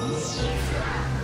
Yeah.